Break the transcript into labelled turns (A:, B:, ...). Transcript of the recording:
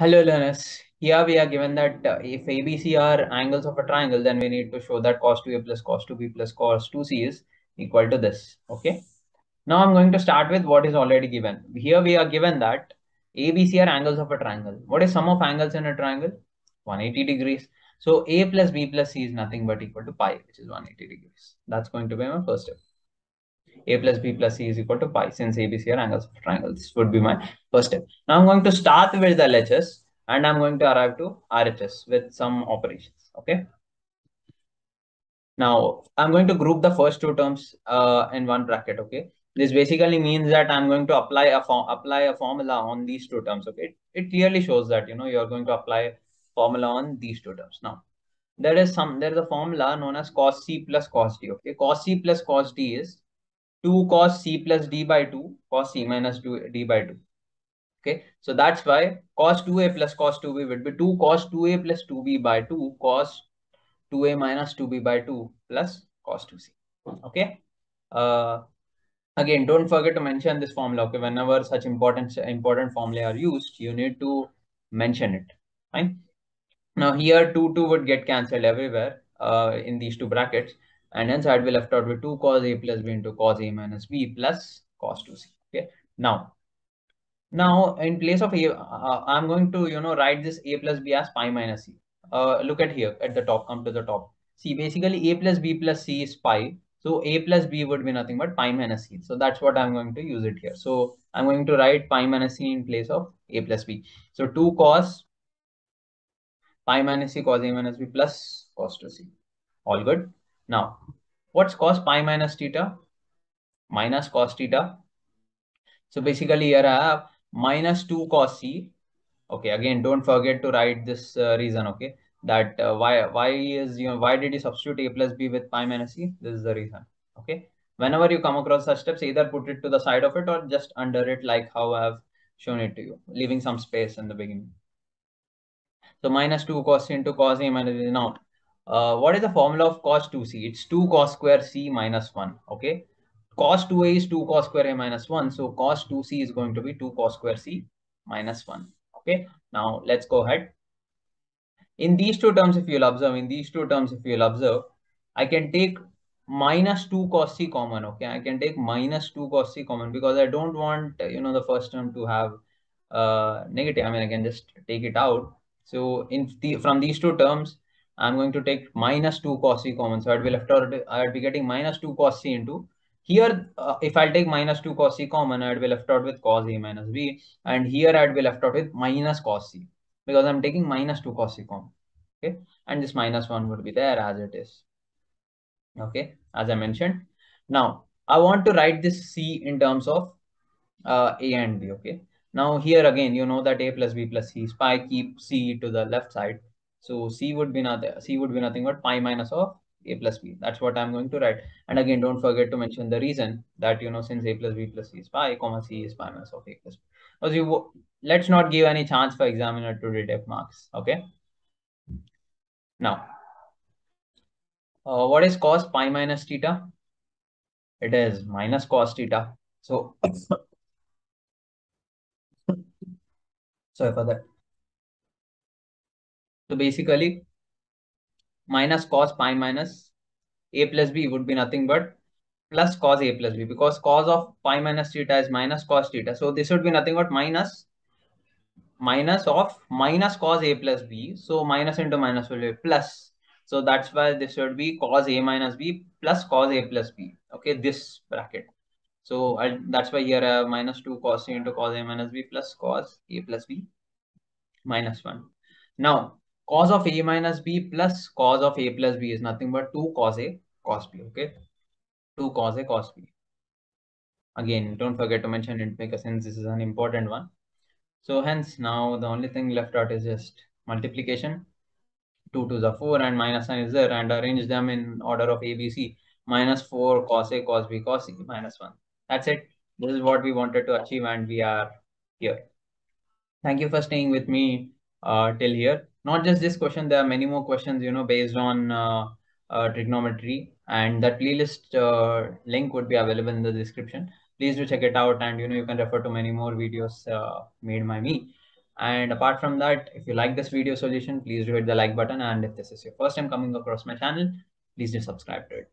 A: Hello learners, here we are given that uh, if ABC are angles of a triangle, then we need to show that cos 2a plus cos 2b plus cos 2c is equal to this, okay? Now I'm going to start with what is already given. Here we are given that ABC are angles of a triangle. What is sum of angles in a triangle? 180 degrees. So a plus b plus c is nothing but equal to pi, which is 180 degrees. That's going to be my first step a plus b plus c is equal to pi since ABC are angles of triangle. This would be my first step. Now I'm going to start with the LHS and I'm going to arrive to RHS with some operations. Okay. Now I'm going to group the first two terms uh, in one bracket. Okay. This basically means that I'm going to apply a form apply a formula on these two terms. Okay. It, it clearly shows that you know you're going to apply formula on these two terms. Now there is some there is a formula known as cos c plus cos d. Okay. Cos c plus cos d is 2 cos c plus d by 2 cos c minus 2 d by 2 okay? So that's why cos 2a plus cos 2b would be 2 cos 2a plus 2b by 2 cos 2a minus 2b by 2 plus cos 2c okay? Uh, again don't forget to mention this formula okay? Whenever such important important formula are used you need to mention it fine? Now here 2 2 would get cancelled everywhere uh, in these two brackets and hence I'd be left out with 2 cos a plus b into cos a minus b plus cos 2c. Okay. Now, now in place of a, uh, I'm going to, you know, write this a plus b as pi minus c. Uh, look at here at the top, come to the top. See, basically a plus b plus c is pi. So a plus b would be nothing but pi minus c. So that's what I'm going to use it here. So I'm going to write pi minus c in place of a plus b. So 2 cos pi minus c cos a minus b plus cos 2c. All good. Now, what's cos pi minus theta? Minus cos theta. So basically here I have minus 2 cos c. Okay, again, don't forget to write this uh, reason, okay? That uh, why why is, you know, why did you substitute a plus b with pi minus c? This is the reason, okay? Whenever you come across such steps, either put it to the side of it or just under it like how I have shown it to you, leaving some space in the beginning. So minus 2 cos into cos a minus. Now, uh, what is the formula of cos 2c? It's 2 cos square c minus 1. Okay. Cos 2a is 2 cos square a minus 1. So cos 2c is going to be 2 cos square c minus 1. Okay. Now let's go ahead. In these two terms, if you'll observe, in these two terms, if you'll observe, I can take minus 2 cos c common. Okay. I can take minus 2 cos c common because I don't want, you know, the first term to have uh, negative. I mean, I can just take it out. So in the, from these two terms, I'm going to take minus 2 cos c common. So I'd be left out, I'd be getting minus 2 cos c into here. Uh, if I'll take minus 2 cos c common, I'd be left out with cos a minus b. And here I'd be left out with minus cos c because I'm taking minus 2 cos c common. Okay. And this minus 1 would be there as it is. Okay. As I mentioned. Now I want to write this c in terms of uh, a and b. Okay. Now here again, you know that a plus b plus c is pi. Keep c to the left side so C would be nothing, C would be nothing but pi minus of A plus B. That's what I'm going to write. And again, don't forget to mention the reason that, you know, since A plus B plus C is pi, comma C is pi minus of A plus B. Because you, let's not give any chance for examiner to deduct marks. Okay. Now, uh, what is cos pi minus theta? It is minus cos theta. So, sorry for that. So basically, minus cos pi minus a plus b would be nothing but plus cos a plus b because cos of pi minus theta is minus cos theta. So this would be nothing but minus minus of minus cos a plus b. So minus into minus will be plus. So that's why this would be cos a minus b plus cos a plus b. Okay, this bracket. So I'll, that's why here minus 2 cos a into cos a minus b plus cos a plus b minus 1. Now, cos of a minus b plus cos of a plus b is nothing but 2 cos a cos b okay? 2 cos a cos b. Again don't forget to mention it because since this is an important one. So hence now the only thing left out is just multiplication. 2 to the 4 and minus sign is there and arrange them in order of abc minus 4 cos a cos b cos c minus 1 that's it. This is what we wanted to achieve and we are here. Thank you for staying with me uh, till here not just this question, there are many more questions, you know, based on uh, uh, trigonometry and that playlist uh, link would be available in the description. Please do check it out and, you know, you can refer to many more videos uh, made by me. And apart from that, if you like this video solution, please do hit the like button. And if this is your first time coming across my channel, please do subscribe to it.